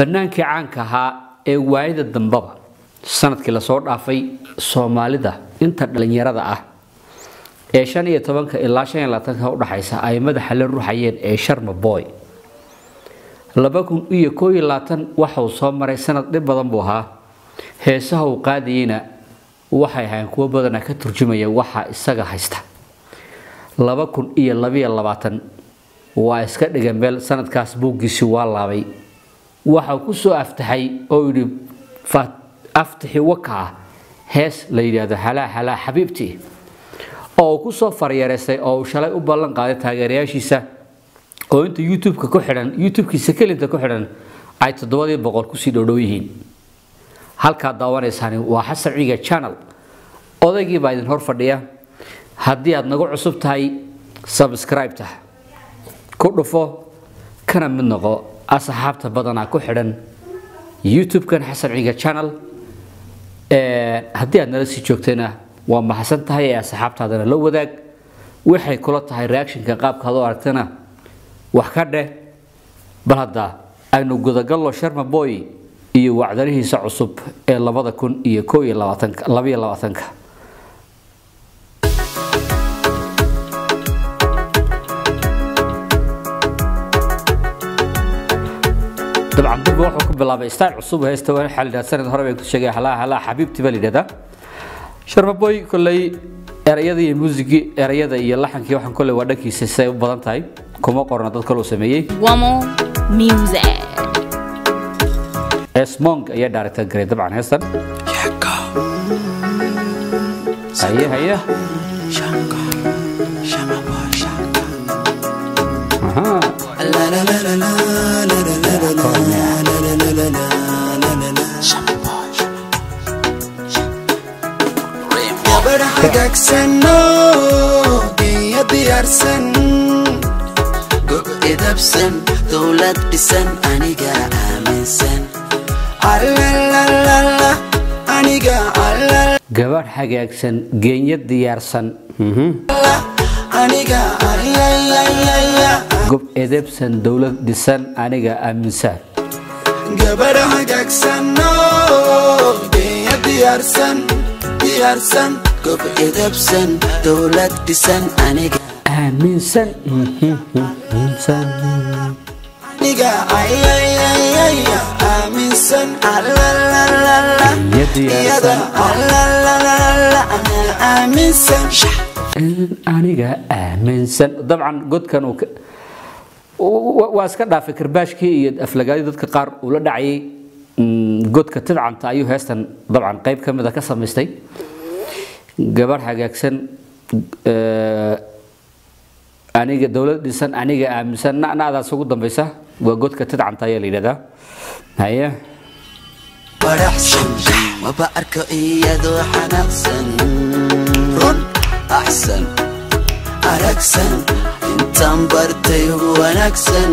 fanaankii caanka ahaa ee waayada dambaba sannadkii la soo dhaafay soomaalida inta dhalinyarada ah. Ee shan iyo tobanka ilaa shan iyo labaatanka udhaxaysa ay madaxa la ruxayeen ee sharma boy. Laba kun iyo koo iyo labaatan waxauu soo maray sanad dhib badan buu ahaa. Heesaha uu qaadayeyna waxay ahayn kuwo badana ka turjumaya waxa isaga haysta. Laba kun iyo labiyo labaatan waa iska dhiga meel sanadkaas buuggiisii waa laabay waxau ku soo aftaxay oo yidhi aftaxi waka ah hees la yidhaahdo halaa halaa xabiibtii oo uu ku faryareystay oo uu shalay u ballan qaaday taageerayaashiisa. Oo inta youtubeka ku xidhan youtubkiisa kelinta ku xidhan ay toddobadii boqol ku sii dhowdhow yihiin. Halkaad daawanaysaan waa xasan ciiga channel. Odaygii baa idin hor fadhiya. Haddii aad nagu cusub tahay subscribe-ta ku dhufo kana mid noqo asxaabta badanaa ku xidhan youtube-kan xasan ciiga channel. Haddii aad nala sii joogtayna waa maxadsan tahay ee asxaabtaadana la wadaag. Waxay kula tahay reactionka qaabkaad u aragtana wax ka dheh. Bal hadda aynu gudagallo sharma boy iyo wacdarihiisa cusub ee labada kun iyo koo iyo labaatanka labaiyo labaatanka bilaabay style cusub heesta la yidhahda sanad hore baan ku sheegay halaa halaa xabiibti baa la yidhahdaa sharma boy kolley erayada iyo muusigii erayada iyo laxankii waxaan kolley waa dhankiisa say u badan tahay kuma qorna dad kaloo sameeyey esmong ayaa director garay dabcan heestan haye haye Aha. Gabadh hagaagsanno geeya diyaarsan gob idabsan dowlad dhisan aniga aaminsan allalalala aniga allala gabadh hagaagsan geenyo diyaarsan mhm. aniga allalala gob edebsan dowlad dhisan aniga aaminsan gabadh hagaagsanno geeya diyaarsan diyaarsan gob idabsan dowlad dhisan aniga. Aaminsan aaminsan aniga ayayayaya aaminsan allalalala Geenyo iyada diyaarsan allalalala ana aaminsan aniga aaminsan dabcan godkan uu waa iska dhaafay karbaashkii iyo aflagaadii dadka qaar uu la dhacayay Mm, godka tidcanta ayuu heestan dabcan qayb ka mida ka samaystay gabadh hagaagsan eh, aniga dowlad dhisan aniga aaminsan. Nacnacdaas ugu dambaysa waa godka tidcanta ayaa la yidhahdaa. Haye intaan bartay wanaagsan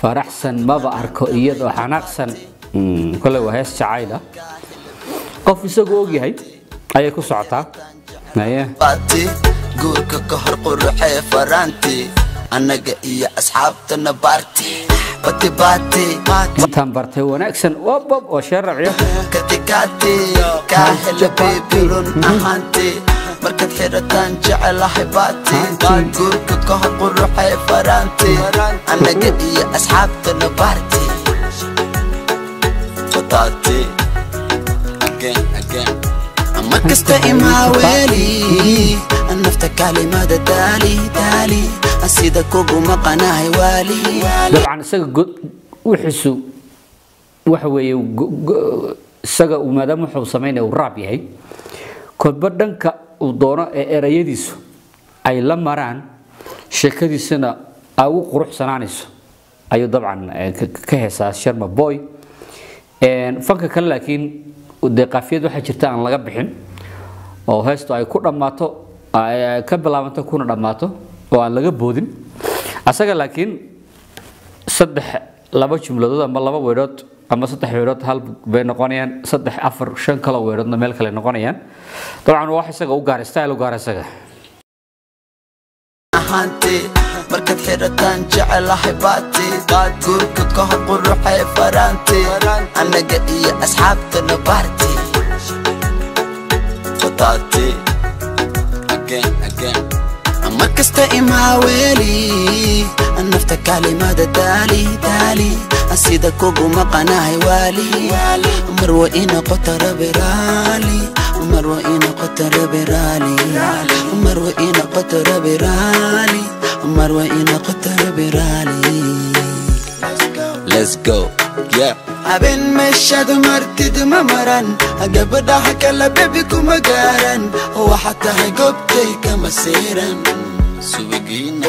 faraxsan maba arko iyadoo xanaaqsan Mm, kole waa hees jacayl ah qof isagu ogyahay ayay ku socotaa. Guurka ka hor quruxee faraanti annaga iyo asxaabtana baarti intaan bartay wanaagsan. Wabab oo sheer rabciyo markaad xidhataan jecelahay baati. Guurka ka hor quruxee faraanti. Annaga iyo asxaabtana baarti. Mar kasta imaaweeli nafta kalimada daali daali. Sida kugu maqanahay waali. Dabcan isaga wixiisu waxa weeye isaga maadaama wuxuu samaynaya uu raab yahay. Kodba dhanka uu doono ee erayadiisu ay la maraan sheekadiisuna ay ugu quruxsanaanayso ayuu dabcan eh, ka- heesaa sharma boy. Fanka kale laakiin dee qaafiyad waxaa jirta aan laga bixin oo heestu ay ku dhammaato ka bilaabanto kuna dhammaato oo aan laga boodin. Asaga laakiin saddex laba jumladood ama laba weedhood ama saddex weedhood hal bay noqonayaan saddex afar shan kaloo weedhoodna meel kale noqonayaan dabcan wax isaga u gaara style u gaara isaga markaad xidhataan jecelahay baati guurka ka hor quruxee faraanti annaga iyo asxaabtana baarti fataati again again mar kasta imaaweeli nafta kaalimada daali daali sida kugu maqanahay waali marwa inoqota rabiraali marwa inoqota rabiraali marwa inoqota rabiraali marwa inoqota rabiraali Let's go, yeah. habeen meeshaad martid ma maran gabadhaha kala bebi kuma gaaran waxaad tahay goobtay kama siiran subagiina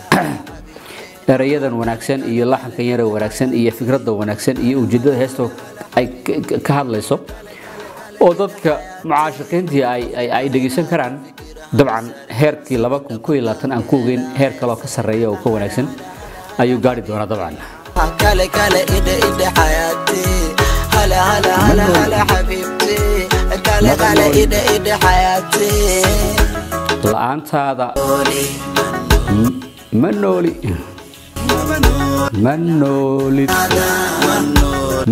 erayadan wanaagsan iyo laxankan yara wanaagsan iyo fikradda wanaagsan iyo ujeedada heesta ay ka- hadlayso oo dadka mucaashaqiintii ay ay- ay dhegeysan karaan. Dabcan heerkii laba kun ku iyo labaatan aan ku ogeyn heer kaloo ka sarreeya oo ka wanaagsan ayuu gaari doonaa dabcan. Kale kale ide ide xayaati hala hala hala hala xabiibti kale kale ide ide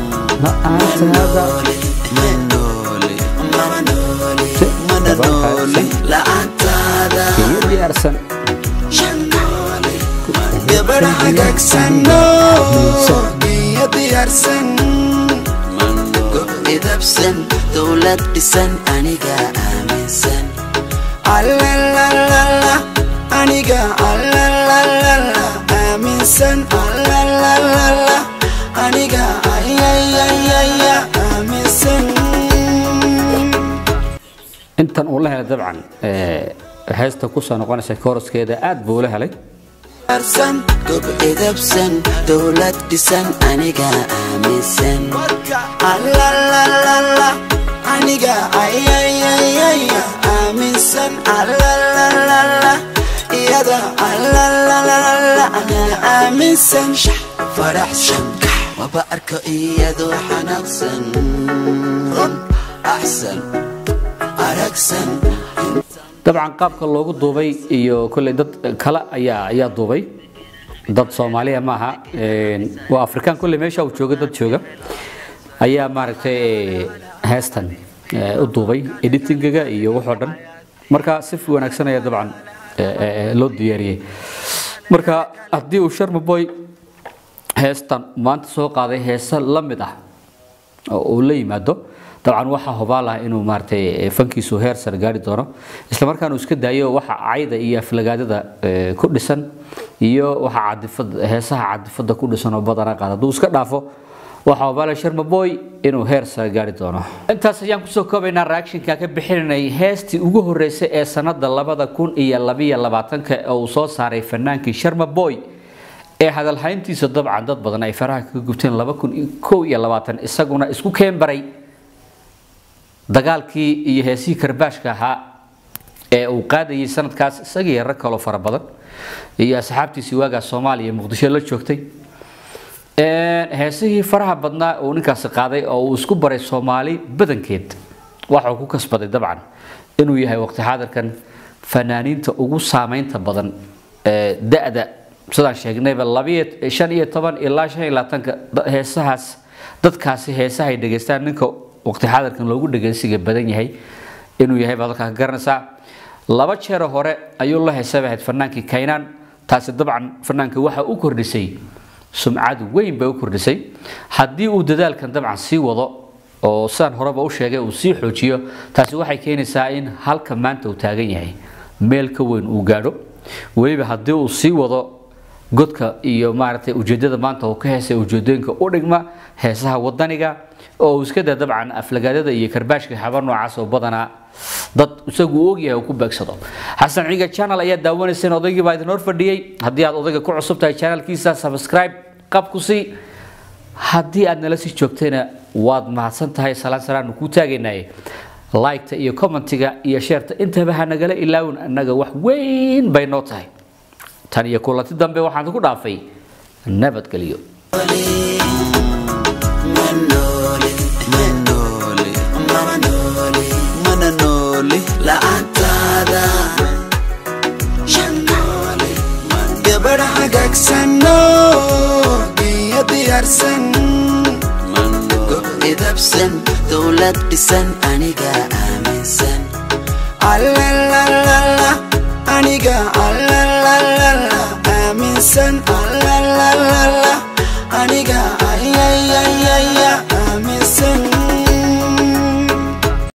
xayaati la'aantaada Oli, ma nooli ma noolid maba noolid la'aantaada manoli, manoli, manoli, la'aantaada iyo diyaarsan shanoli, gabadha hagaagsanno iyo diyaarsan gob idabsan dowlad dhisan aniga aaminsan allalalala aniga allalalala aaminsan. Intan uu la helay dabcan ee, heesta ku soo noqonaysa kooraskeeda aad buu ula helay. Arsan gob dowlad dhisan aniga aaminsan. Allalalala aniga ayayayaya aaminsan allalalala iyada allalalala ana aaminsan faraxsan waba arko iyadoo xanaaqsan run axsan aragsan dabcan qaabka loogu duubay iyo kolley dad kale ayaa ayaa duubay dad soomaaliya maaha waa afrikaan kolley meesha uu jooga dad jooga ayaa maaragtay ee, heestan ee, u duubay editingaga iyo waxoo dhan marka si wanaagsan ayaa dabcan loo diyaariyey. Marka haddii uu sharma boy heestan maanta soo qaaday heese la mid ah oo uu la yimaado dabcan waxaa hubaal ah inuu maaragtay fankiisu heer sare gaari doono. Isla markaana uu iska daayo waxa cayda iyo aflagaadada ku dhisan iyo waxa cadifada heesaha cadifada ku dhisan oo badana qaada. Hadduu iska dhaafo waxaa hubaala sharma boy inuu heer sare gaari doono. Intaas ayaan ku soo koobaynaa reactionka ka bixinanay heestii ugu horeysay ee sanada labada kun iyo labiyo labaatanka ee uu soo saaray fanaankii sharma boy ee hadalhayntiisa dabcan dad badan ay faraha kaga gubteen laba kun kow iyo labaatan isaguna isku keen baray dagaalkii iyo heesihii karbaashka ahaa ee uu qaadayay sanadkaas isagii rag kaloo fara badan. Iyo asxaabtiisii waagaa soomaaliya muqdisho la joogtay heesihii faraha badnaa uu ninkaasi qaaday oo uu isku baray soomaali badankeed. Waxa uu ku kasbaday dabcan inuu yahay waqti xaadirkan fanaaniinta ugu saameynta badan da-da. Sidaan sheegnayba labiyo shan iyo toban ilaa shan iyo labaatanka heesahaas dadkaasi heesahay dhegeystaan. Ninka waqti xaadirkan loogu dhegeysiga badan yahay inuu yahay baad halkaa ka garanaysaa. Laba jeero hore ayuu la heesay ahayd fanaankii kaynaan. Taasi dabcan fanaanka waxa u kordhisay sumcad weyn bay u kordhisay. Haddii uu dadaalkan dabcan sii wado oo sidaan horeba u sheegay uu sii xoojiyo taasi waxay keenaysaa in halka maanta uu taagan yahay meel ka weyn uu gaadho. Weliba haddii uu sii wado godka iyo maaragtay ujeedada maanta uu ka heesay ujeedooyinka u dhigma heesaha wadaniga oo uu iska daa dabcan aflagaadada iyo karbaashka xabar noocaas oo badanaa dad isagu ogyahay ku beegsado. Xasan ciga channel ayaa daawanayseen odaygii baa idin hor fadhiyey haddii aad odayga ku cusub tahay channelkiisa subscribe qab haddii aad nala sii joogtayna waad mahadsan tahay salaan salaanu kuu taagaynaye. Liketa iyo commentiga iyo sheerta intaba ha nagala ilaawin annaga wax weyn bay noo tahay. Tan iyo kulanti dambe waxaan ku dhaafay nabadgelyo la'aantaada gabadh hagaagsanno biyo diyaarsan gob idabsan dowlad dhisan aniga aaminsan allalala ah, aniga allalala ah, aaminsan allalala ah, aniga